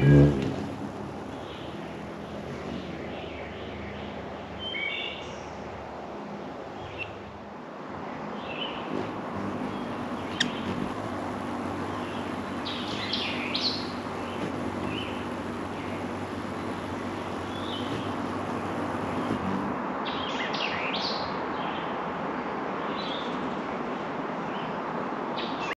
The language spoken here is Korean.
Mm-hmm.